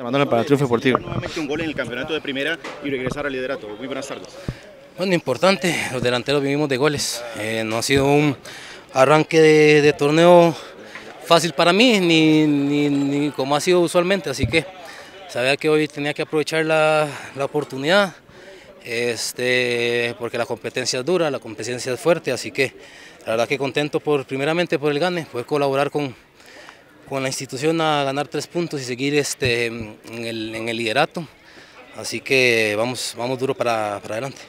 Llamándole para el triunfo deportivo. Nuevamente un gol en el campeonato de primera y regresar al liderato. Muy buenas tardes. Bueno, importante, los delanteros vivimos de goles. Eh, no ha sido un arranque de, de torneo fácil para mí, ni, ni, ni, como ha sido usualmente, así que sabía que hoy tenía que aprovechar la, la oportunidad, este, porque la competencia es dura, la competencia es fuerte, así que la verdad que contento por, primeramente por el gane, poder colaborar con, con la institución a ganar tres puntos y seguir este, en, el, liderato. Así que vamos, vamos duro para, para adelante.